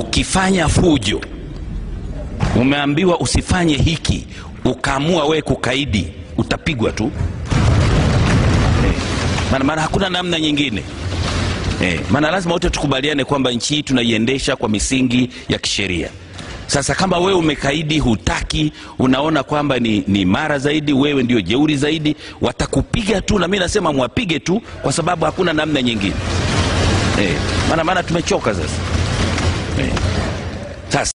ukifanya fujo umeambiwa usifanye hiki ukaamua we kukaidi utapigwa tu. Eh, maana maana hakuna namna nyingine. Eh, maana lazima wote tukubaliane kwamba nchi hii tunaiendesha kwa misingi ya kisheria. Sasa kama wewe umekaidi hutaki unaona kwamba ni, ni mara zaidi wewe ndio jeuri zaidi watakupiga tu na mi nasema mwapige tu kwa sababu hakuna namna nyingine. Eh, maana maana tumechoka sasa.